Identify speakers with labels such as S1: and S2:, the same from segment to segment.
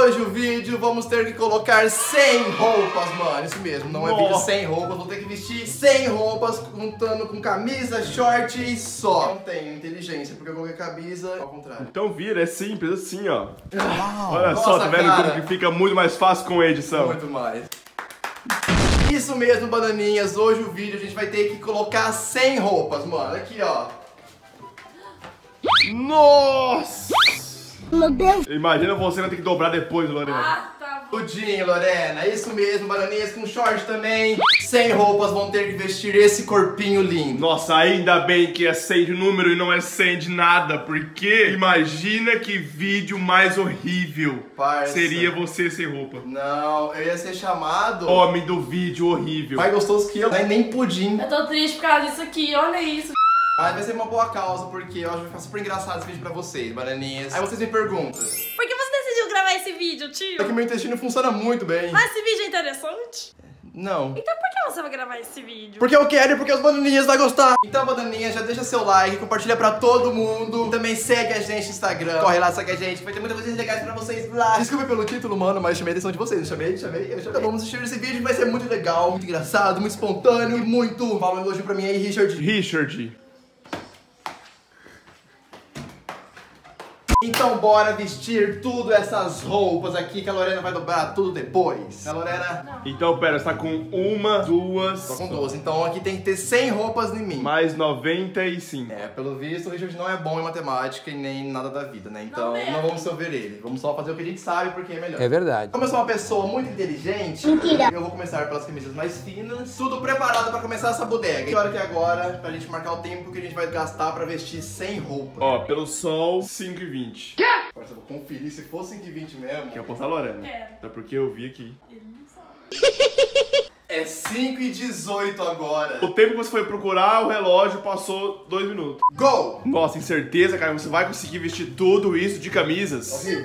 S1: hoje o vídeo vamos ter que colocar 100 roupas, mano. Isso mesmo, não é vídeo. 100 roupas. Vou ter que vestir 100 roupas, contando com camisa, short e só. Não tenho inteligência, porque eu coloquei camisa ao contrário.
S2: Então vira, é simples assim, ó. Olha
S1: Nossa,
S2: só, tá vendo
S1: cara.
S2: como que fica muito mais fácil com a edição.
S1: Muito mais. Isso mesmo, bananinhas. Hoje o vídeo a gente vai ter que colocar 100 roupas, mano. Aqui, ó.
S2: Nossa! Meu Deus! Imagina você não ter que dobrar depois, Lorena.
S3: Ah, tá bom.
S1: Tudinho, Lorena. Isso mesmo, bananinhas com short também. 100 roupas vão ter que vestir esse corpinho lindo.
S2: Nossa, ainda bem que é 100 de número e não é 100 de nada, porque imagina que vídeo mais horrível
S1: Parça.
S2: seria você sem roupa.
S1: Não, eu ia ser chamado.
S2: Homem do vídeo horrível.
S1: Mais gostoso que eu, né? nem pudim.
S3: Eu tô triste por causa disso aqui, olha isso.
S1: Mas vai ser uma boa causa, porque eu acho que vai ficar super engraçado esse vídeo pra vocês, bananinhas. Aí vocês me perguntam.
S3: Por que você decidiu gravar esse vídeo, tio?
S1: É que meu intestino funciona muito bem.
S3: Mas esse vídeo é interessante?
S1: Não.
S3: Então por que você vai gravar esse vídeo?
S1: Porque eu quero e porque os bananinhas vão gostar. Então, bananinhas, já deixa seu like, compartilha pra todo mundo. E também segue a gente no Instagram. Corre lá, segue a gente. Vai ter muitas coisas legais pra vocês lá. Desculpa pelo título, mano, mas chamei a atenção de vocês. Não chamei, chamei, eu chamei. Então, vamos assistir esse vídeo que vai ser muito legal, muito engraçado, muito espontâneo e muito. Fala um elogio pra mim aí, Richard.
S2: Richard.
S1: Então bora vestir tudo essas roupas aqui que a Lorena vai dobrar tudo depois. A Lorena
S2: Então, pera, você tá com uma, duas.
S1: tô com 12, então aqui tem que ter 100 roupas em mim.
S2: Mais 95.
S1: É, pelo visto o Richard não é bom em matemática e nem nada da vida, né? Então
S3: Não
S1: não vamos ouvir ele. Vamos só fazer o que a gente sabe porque é melhor.
S4: É verdade.
S1: Como eu sou uma pessoa muito inteligente, eu vou começar pelas camisas mais finas. Tudo preparado pra começar essa bodega. Que hora que é agora, pra gente marcar o tempo que a gente vai gastar pra vestir 100 roupas.
S2: Ó, pelo sol, 5 e 20.
S1: Agora eu vou conferir se for 120 mesmo.
S2: Quer apostar, Lorena?
S3: Quero.
S2: Até porque eu vi aqui.
S3: Ele não sabe.
S1: É 5 e 18 agora.
S2: O tempo que você foi procurar, o relógio passou 2 minutos.
S1: Go!
S2: Nossa, tem certeza, cara, você vai conseguir vestir tudo isso de camisas?
S3: Tio.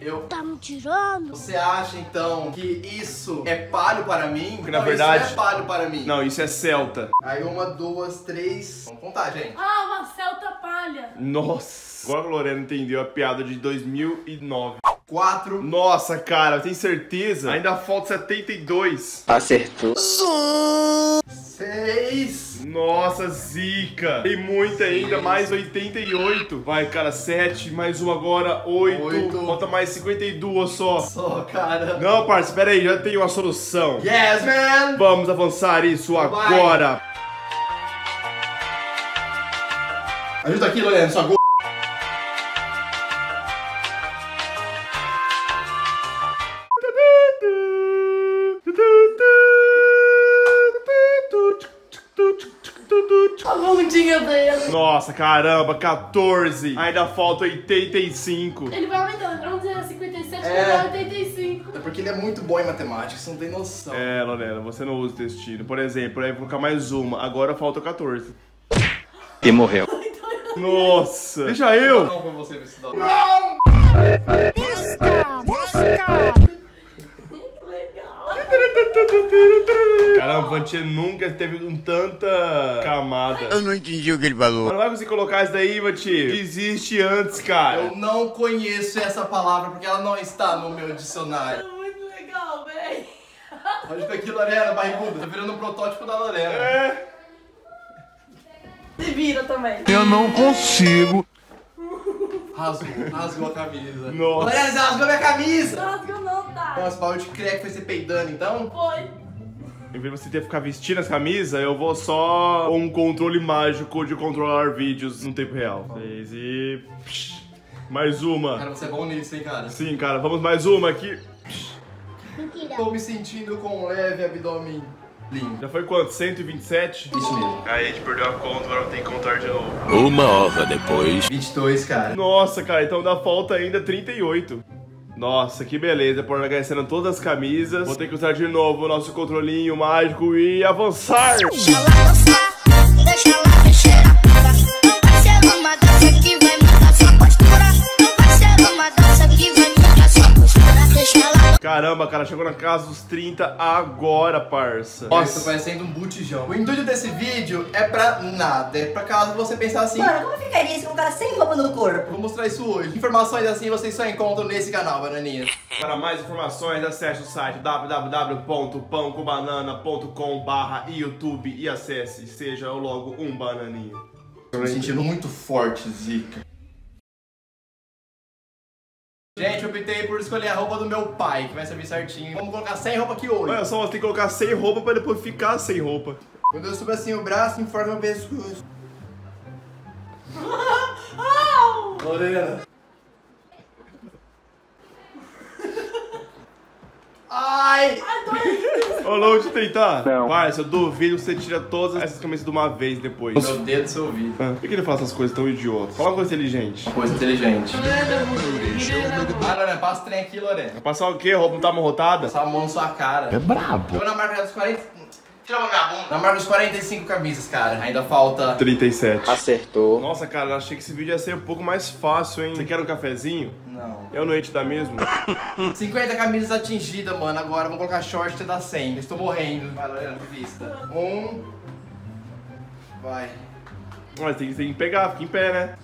S1: eu
S5: Tá me tirando?
S1: Você acha então que isso é palho para mim?
S2: Porque, na
S1: Não,
S2: verdade-
S1: Isso não é palho para mim.
S2: Não, isso é Celta.
S1: Aí uma, duas, três. Vamos contar, gente.
S3: Ah, uma celta palha.
S2: Nossa. Agora a Lorena entendeu a piada de 2009.
S1: Quatro.
S2: Nossa, cara, tem certeza? Ainda falta 72.
S4: Acertou.
S1: Seis.
S2: Nossa, zica. Tem muita ainda, mais 88. Vai, cara, 7, mais um agora, 8.
S1: Oito.
S2: Falta mais 52 só.
S1: Só, cara.
S2: Não, parça, pera aí, já tenho uma solução.
S1: Yes, man!
S2: Vamos avançar isso agora.
S1: Ajuda aqui, Lorena, sua
S3: dele.
S2: Nossa, caramba, 14. Ainda falta 85.
S3: Ele vai aumentando. Vamos dizer 57,
S1: É.
S3: é. 85.
S1: É porque ele é muito bom em matemática, você não tem noção.
S2: É, Lorena, você não usa o destino. Por exemplo, aí vou colocar mais uma. Agora falta 14.
S4: E morreu.
S2: Nossa. Deixa eu.
S1: Não foi você, Vicidão.
S3: Que legal.
S2: Caramba, Vantia nunca teve com tanta camada.
S4: Eu não entendi o que ele falou.
S2: Não vai conseguir colocar isso daí, Vantia. Desiste antes, cara.
S1: Eu não conheço essa palavra porque ela não está no meu
S3: É
S1: dicionário.
S3: muito legal, véi.
S1: Ajuda aqui, Lorena, barriguda. Tá virando um protótipo da Lorena.
S2: É.
S3: Se vira também.
S4: Eu não consigo.
S1: Rasgou, rasgou a camisa.
S2: Nossa.
S1: Lorena, você rasgou minha camisa!
S3: Rasga não, tá?
S1: Nossa, pau de creque foi você peidando, então?
S3: Foi.
S2: Em vez de você ter que ficar vestindo as camisas, eu vou só com um controle mágico de controlar vídeos no tempo real. Seis e. Psh. Mais uma.
S1: Cara, você é bom nisso, hein, cara?
S2: Sim, cara, vamos mais uma aqui.
S1: Tô me sentindo com um leve abdômen lindo.
S2: Já foi quanto? 127?
S1: Isso mesmo.
S2: Aí a gente perdeu a conta, agora tem que contar de novo.
S4: Uma hora depois.
S1: 22, cara.
S2: Nossa, cara, então dá falta ainda 38. Nossa, que beleza, por agradecendo todas as camisas. Vou ter que usar de novo o nosso controlinho mágico e avançar.
S5: Deixa ela dançar, deixa ela
S2: Caramba, cara, chegou na casa dos 30 agora, parça.
S1: Nossa, parecendo um botijão. O intuito desse vídeo é pra nada. É pra caso você pensar assim.
S6: Mano, como ficaria isso com um cara sem roupa no corpo?
S1: Vou mostrar isso hoje. Informações assim vocês só encontram nesse canal, bananinha.
S2: Para mais informações, acesse o site www.pãocobanana.com.br YouTube e acesse, seja logo um bananinha.
S1: Tô me sentindo muito forte, Zica. Optei por escolher a roupa do meu pai, que vai servir certinho. Vamos colocar 100 roupa aqui hoje.
S2: Olha só, você tem que colocar sem roupa pra depois ficar sem roupa.
S1: Quando eu subo assim o braço, enforca meu pescoço. Lorena. Ai!
S2: Ô, deixa eu tentar. Não. Parça, eu duvido que você tira todas essas camisas de uma vez depois.
S1: Meu dedo do seu ouvido.
S2: Ah, Por que ele faz essas coisas tão idiotas? Fala uma coisa inteligente.
S1: Coisa inteligente. Ah, Lorena, passa o trem aqui, Lorena.
S2: Passar o quê? Roupa não tá amarrotada?
S1: Passar a mão na sua cara. É brabo. Eu na marca dos 40... Tira a mão da minha bunda. Na marca dos 45 camisas, cara. Ainda falta...
S2: 37.
S4: Acertou.
S2: Nossa, cara, eu achei que esse vídeo ia ser um pouco mais fácil, hein? Você quer um cafezinho?
S1: Não.
S2: Eu não ia te dar mesmo.
S1: 50 camisas atingidas, mano. Agora vamos colocar short até dar 100. Eu estou morrendo. Vai, Lorena, de vista. Um... Vai.
S2: Mas tem, tem que pegar, fica em pé, né?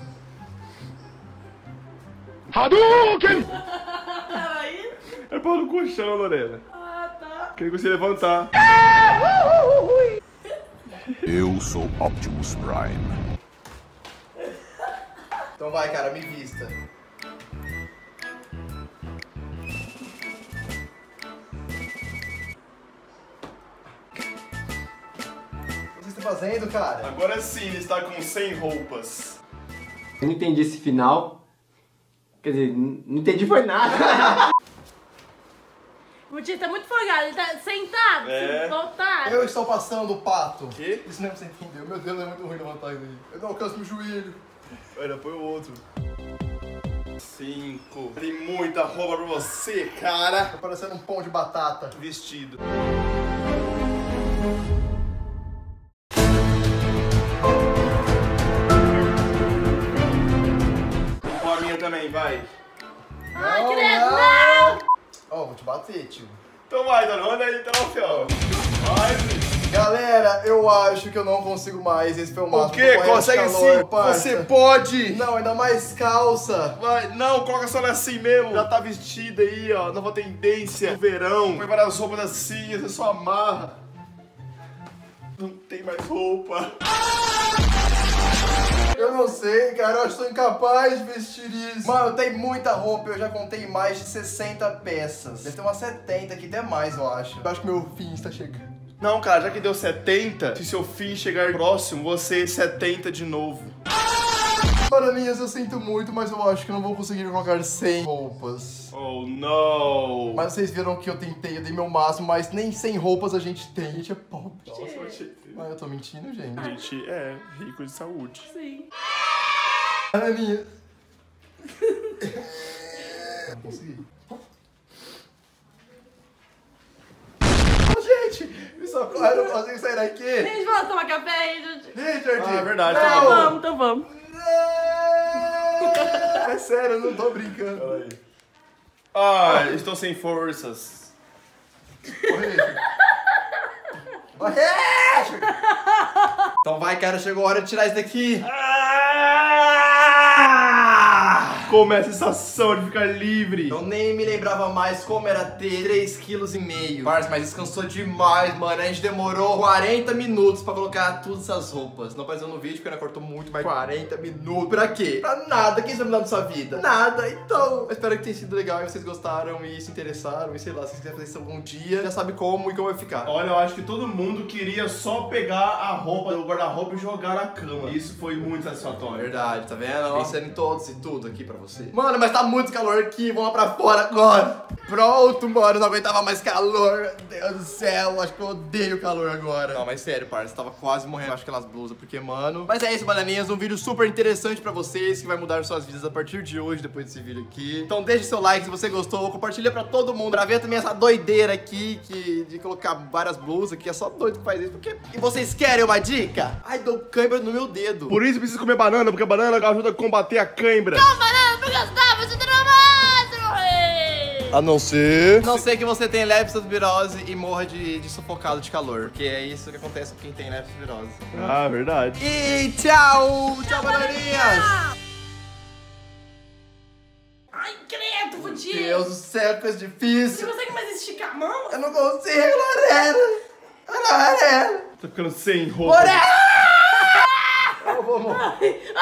S3: Peraí.
S2: É pau no colchão, Lorena.
S3: Tá.
S2: Queria que você levantar.
S4: Eu sou Optimus Prime.
S1: Então vai, cara, me vista. O que você está fazendo, cara?
S2: Agora sim, ele está com 100 roupas.
S7: Eu não entendi esse final. Quer dizer, não entendi foi nada.
S3: O tio tá muito folgado, ele tá sentado,
S2: É.
S3: voltado.
S1: Eu estou passando o pato.
S2: Quê?
S1: Isso não é pra você entender. Meu Deus, é muito ruim levantar isso aí. Eu não alcanço meu joelho.
S2: Olha, põe o outro. Cinco. Tem muita roupa pra você, cara.
S1: Tá parecendo um pão de batata.
S2: Vestido.
S1: Tio.
S2: Então vai, dona, aí então, fião. Vai.
S1: Galera, eu acho que eu não consigo mais. Esse foi o máximo.
S2: O quê? Consegue
S1: calor,
S2: sim.
S1: parça.
S2: Você pode.
S1: Não, ainda mais calça.
S2: Vai, não, coloca só assim mesmo. Já tá vestida aí, ó. Nova tendência. No verão. Põe várias roupas assim, você só amarra. Não tem mais roupa.
S1: Eu não sei, cara. Eu acho que sou incapaz de vestir isso. Mano, tem muita roupa. Eu já contei mais de 60 peças. Deve ter umas 70 aqui, até mais, eu acho. Eu acho que meu fim está chegando.
S2: Não, cara, já que deu 70, se seu fim chegar próximo, você 70 de novo.
S1: Bananinhas, eu sinto muito, mas eu acho que eu não vou conseguir colocar 100 roupas.
S2: Oh, não.
S1: Mas vocês viram que eu tentei, eu dei meu máximo, mas nem 100 roupas a gente tem. A gente é pobre.
S2: Nossa, eu achei-
S1: Mas eu tô mentindo, gente.
S2: A gente é rico de saúde.
S3: Sim.
S1: Não consegui. Ô, gente, me socorre, eu não consigo sair daqui.
S3: Gente, vamos tomar café aí, gente.
S1: Richard!
S2: Ah, é verdade,
S1: não.
S2: tá
S3: Então vamos, então vamos.
S1: É sério, eu não tô brincando.
S2: Aí. Ah, estou sem forças.
S1: Richard! Então vai, cara, chegou a hora de tirar isso daqui.
S2: Começa a sensação de ficar livre.
S1: Eu nem me lembrava mais como era ter 3,5 kg. Parça, mas descansou demais, mano. A gente demorou 40 minutos pra colocar todas essas roupas. Não apareceu no vídeo porque ela cortou muito, mas 40 minutos. Pra quê? Pra nada. Quem vai mudar na sua vida? Nada. Então, eu espero que tenha sido legal e vocês gostaram e se interessaram. E sei lá, se vocês quiserem fazer isso algum dia, já sabe como e como vai ficar.
S2: Olha, eu acho que todo mundo queria só pegar a roupa do guarda-roupa e jogar na cama. Isso foi muito satisfatório.
S1: Verdade, tá vendo? Pensando em todos e tudo aqui pra você. Mano, mas tá muito calor aqui, vamos lá pra fora agora. Pronto, mano, não aguentava mais calor. Meu Deus do céu, acho que eu odeio calor agora. Não, mas sério, parça, tava quase morrendo com aquelas blusas, porque, mano... Mas é isso, bananinhas, um vídeo super interessante pra vocês, que vai mudar suas vidas a partir de hoje, depois desse vídeo aqui. Então deixe seu like se você gostou, compartilha pra todo mundo, pra ver também essa doideira aqui, que, de colocar várias blusas, que é só doido que faz isso, porque... E vocês querem uma dica? Ai, dou câimbra no meu dedo.
S2: Por isso precisa comer banana, porque a banana ajuda a combater a cãibra.
S3: Banana você não vai morrer.
S1: A não ser... Não ser que você tenha leptospirose e morra de, de sufocado de calor. Porque é isso que acontece com quem tem leptospirose.
S2: Ah, verdade.
S1: E tchau! Tchau, bananinhas!
S3: Ai, credo, fudido.
S1: Deus do céu, coisa
S3: Você
S1: difícil.
S3: consegue mais esticar a mão?
S1: Eu não consigo, Lorena. Lorena.
S2: Tá ficando sem roupa.
S1: Lorena! Eu vou morrer.